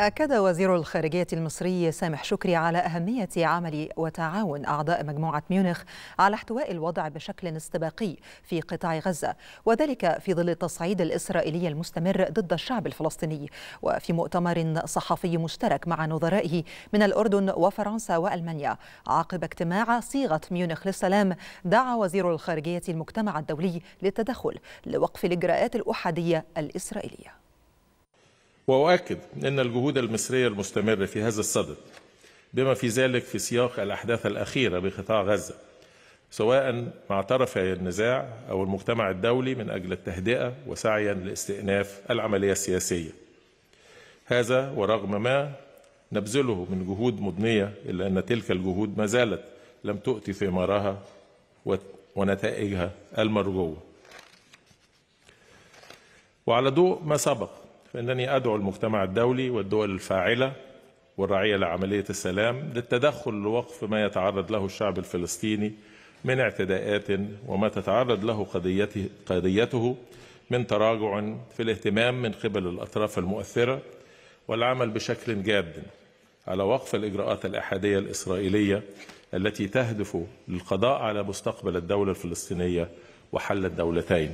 أكد وزير الخارجية المصري سامح شكري على أهمية عمل وتعاون أعضاء مجموعة ميونخ على احتواء الوضع بشكل استباقي في قطاع غزة وذلك في ظل التصعيد الإسرائيلي المستمر ضد الشعب الفلسطيني. وفي مؤتمر صحفي مشترك مع نظرائه من الأردن وفرنسا وألمانيا عقب اجتماع صيغة ميونخ للسلام دعا وزير الخارجية المجتمع الدولي للتدخل لوقف الإجراءات الأحادية الإسرائيلية. وأؤكد أن الجهود المصرية المستمرة في هذا الصدد بما في ذلك في سياق الأحداث الأخيرة بقطاع غزة سواء مع طرفي النزاع أو المجتمع الدولي من أجل التهدئة وسعيا لاستئناف العملية السياسية. هذا ورغم ما نبذله من جهود مضنية إلا أن تلك الجهود ما زالت لم تؤتي ثمارها ونتائجها المرجوة. وعلى ضوء ما سبق فإنني أدعو المجتمع الدولي والدول الفاعلة والراعية لعملية السلام للتدخل لوقف ما يتعرض له الشعب الفلسطيني من اعتداءات وما تتعرض له قضيته, قضيته من تراجع في الاهتمام من قبل الأطراف المؤثرة والعمل بشكل جاد على وقف الإجراءات الأحادية الإسرائيلية التي تهدف للقضاء على مستقبل الدولة الفلسطينية وحل الدولتين.